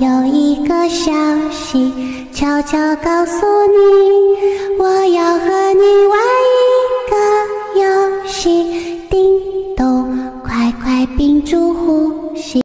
有一个消息悄悄告诉你我要和你玩一个游戏。叮咚快快屏住呼吸。